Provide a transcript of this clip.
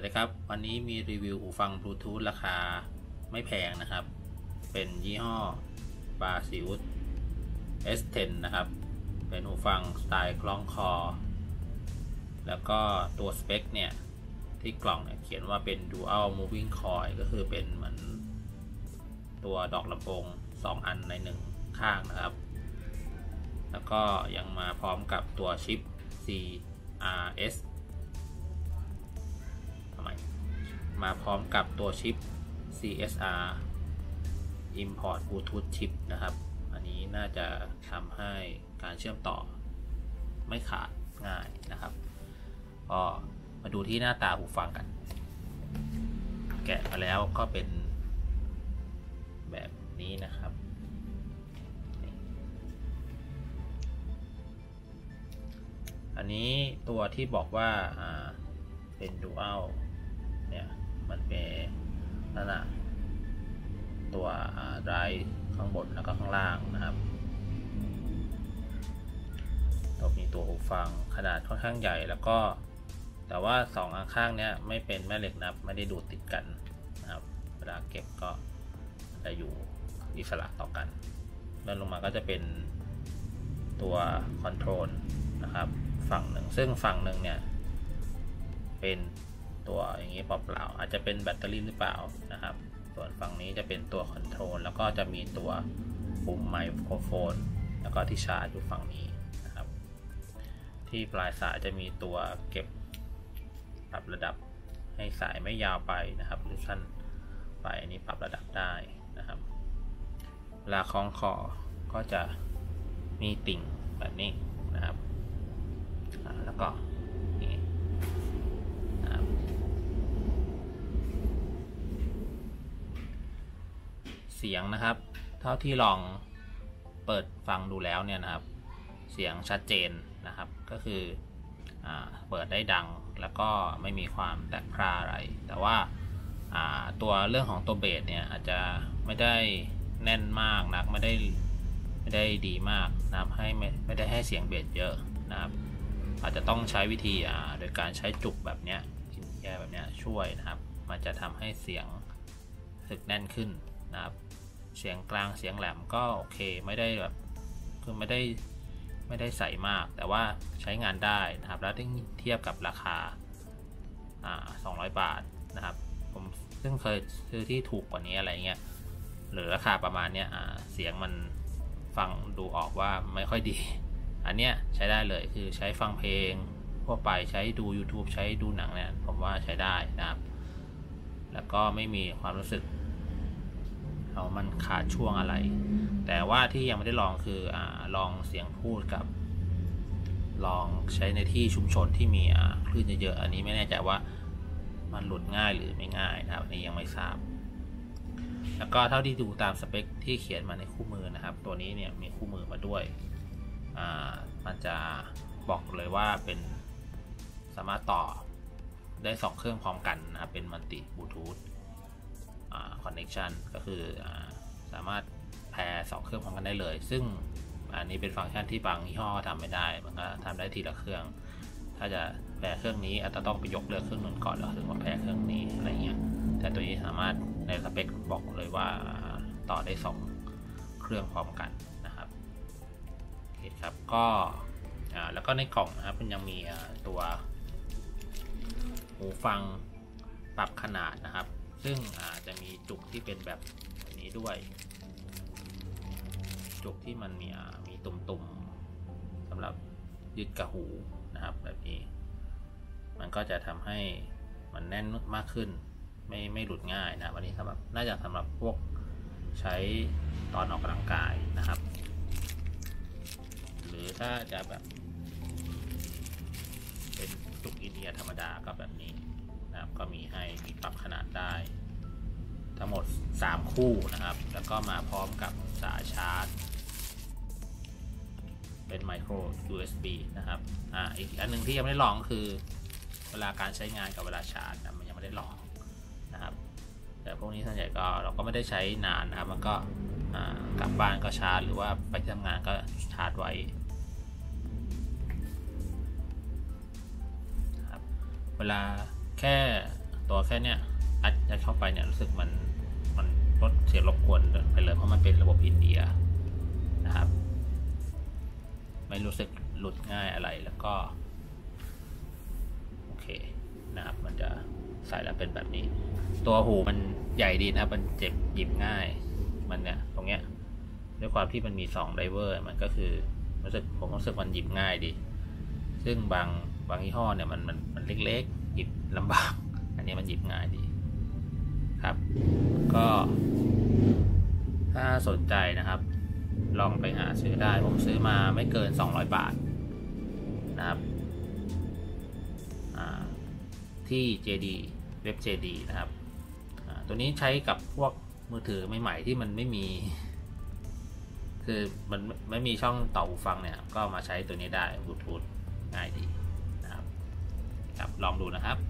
วันนี้มีรีวิวหูฟังบลูทูธราคาไม่แพงนะครับ เป็นยี่ห้อบาซิอุส S10 นะครับ เป็นหูฟังสไตล์คล้องคอ แล้วก็ตัวสเปคเนี่ย ที่กล่องเนี่ยเขียนว่าเป็น Dual Moving Coil ก็คือเป็นเหมือนตัวดอกลำโพง2 อันใน1ข้างนะครับ แล้วก็ยังมาพร้อมกับตัวชิป CRS มาพร้อมกับตัวชิป CSR Import Bluetooth Chip นะครับ อันนี้น่าจะทำให้การเชื่อมต่อไม่ขาดง่ายนะครับ ก็มาดูที่หน้าตาหูฟังกัน แกะมาแล้วก็เป็นแบบนี้นะครับอันนี้ตัวที่บอกว่าเป็นดูอัลเนี่ย มันเป็นนั่นนะตัวไดรข้างบนแล้วก็ข้างล่างนะครับตัวมีตัวหูฟังขนาดค่อนข้างใหญ่แล้วก็ แต่ว่าสองข้างเนี้ยไม่เป็นแม่เหล็กนับไม่ได้ดูดติดกันนะครับ เวลาเก็บก็จะอยู่อิสระต่อกันเดินลงมาก็จะเป็นตัว control นะครับ ฝั่งหนึ่งซึ่งฝั่งหนึ่งเนี่ยเป็น ตัวอย่างนี้เปล่าๆอาจจะเป็นแบตเตอรี่หรือเปล่านะครับ ส่วนฝั่งนี้จะเป็นตัว control แล้วก็จะมีตัวปุ่มไมโครโฟน แล้วก็ที่ชาร์จอยู่ฝั่งนี้นะครับ ที่ปลายสายจะมีตัวเก็บปรับระดับให้สายไม่ยาวไปนะครับ หรือสั้นไปอันนี้ปรับระดับได้นะครับเวลาคล้องคอก็จะมีติ่งแบบนี้นะครับแล้วก็นี่นะครับ เสียงนะครับ เท่าที่ลองเปิดฟังดูแล้วเนี่ยนะครับ เสียงชัดเจนนะครับ ก็คืออเปิดได้ดังแล้วก็ไม่มีความแตกพร่าอะไร แต่ว่าตัวเรื่องของตัวเบสเนี่ยอาจจะไม่ได้แน่นมากนักไม่ได้ไม่ได้ดีมากนะครับให้ไม่ไม่ได้ให้เสียงเบสเยอะนะครับ อาจจะต้องใช้วิธีโดยการใช้จุกแบบเนี้ยแย่แบบเนี้ยช่วยนะครับ มันจะทำให้เสียงสึกแน่นขึ้นนะครับ เสียงกลางเสียงแหลมก็โอเคไม่ได้แบบคือไม่ได้ไม่ได้ใส่มาก แต่ว่าใช้งานได้นะครับ แล้วเทียบกับราคา200 บาทนะครับ ผมซึ่งเคยซื้อที่ถูกกว่านี้อะไรเงี้ยหรือราคาประมาณเนี้ยเสียงมันฟังดูออกว่าไม่ค่อยดี อันเนี้ยใช้ได้เลยคือใช้ฟังเพลงทั่วไปใช้ดู YouTube ใช้ดูหนังเนี่ยผมว่าใช้ได้นะครับ แล้วก็ไม่มีความรู้สึก เอามันขาดช่วงอะไร แต่ว่าที่ยังไม่ได้ลองคืออลองเสียงพูดกับ ลองใช้ในที่ชุมชนที่มีคลื่นเยอะๆอันนี้ไม่แน่ใจว่ามันหลุดง่ายหรือไม่ง่ายนะครับอันนี้ยังไม่ทราบ แล้วก็เท่าที่ดูตามสเปคที่เขียนมาในคู่มือนะครับ ตัวนี้เนี่ยมีคู่มือมาด้วยมันจะบอกเลยว่าเป็นสามารถต่อได้ 2 เครื่องพร้อมกันนะครับเป็นมัลติบลูทูธ คอนเน c t ชันก็คืออสามารถแพร์สองเครื่องพร้อมกันได้เลย ซึ่งอันนี้เป็นฟังก์ชันที่บางยี่ห้อทำไม่ได้ มันก็ทำได้ทีละเครื่อง ถ้าจะแพร์เครื่องนี้อาจจะต้องไปยกเลือกเครื่องนึงก่อนแล้วถึงมาแพร์เครื่องนี้อะไรเงี้ย แต่ตัวนี้สามารถในสเปคบอกเลยว่าต่อได้ 2 เครื่องพร้อมกันนะครับโอเคครับ ก็แล้วก็ในกล่องนะครับมันยังมีตัวหูฟังปรับขนาดนะครับ ซึ่งอาจจะมีจุกที่เป็นแบบนี้ด้วย จุกที่มันมีมีตุ่มๆสำหรับยึดกับหูนะครับแบบนี้ มันก็จะทำให้มันแน่นมากขึ้น ไม่ไม่หลุดง่ายนะวันนี้สำหรับน่าจะสำหรับพวกใช้ตอนออกกำลังกายนะครับ หรือถ้าจะแบบ เป็นจุกอินเดียธรรมดาก็แบบนี้ ก็มีให้มีปรับขนาดได้ ทั้งหมด 3 คู่นะครับ แล้วก็มาพร้อมกับสายชาร์จ เป็นไมโคร USB นะครับ อ่า อีกอันหนึ่งที่ยังไม่ได้ลองคือ เวลาการใช้งานกับเวลาชาร์จนะมันยังไม่ได้ลองนะครับ แต่พวกนี้ส่วนใหญ่ก็เราก็ไม่ได้ใช้นานนะครับ มันก็กลับบ้านก็ชาร์จ หรือว่าไปทำงานก็ชาร์จไว้เวลา แค่ตัวแค่เนี้ยอัดยัดเข้าไปเนี่ยรู้สึกมันมันลดเสียงรบกวนไปเลยเพราะมันเป็นระบบอินเดียนะครับ ไม่รู้สึกหลุดง่ายอะไรแล้วก็โอเคนะครับมันจะใส่แล้วเป็นแบบนี้ ตัวหูมันใหญ่ดีนะมันเจ็บหยิบง่ายมันเนี่ยตรงเนี้ยด้วยความที่มันมีสองไดเวอร์มันก็คือรู้สึกผมรู้สึกมันหยิบง่ายดี ซึ่งบางบางยี่ห้อเนี่ยมันมันมันเล็กๆ หยิบลำบาก อันนี้มันหยิบง่ายดีครับ ก็ถ้าสนใจนะครับ ลองไปหาซื้อได้ ผมซื้อมาไม่เกิน 200 บาทนะครับที่ JD เว็บ JD นะครับ ตัวนี้ใช้กับพวกมือถือใหม่ ๆ ที่มันไม่มี คือมันไม่มีช่องต่อหูฟังเนี่ย ก็มาใช้ตัวนี้ได้บลูทูธง่ายดี ครับ ลองดูนะครับสวัสดีครับ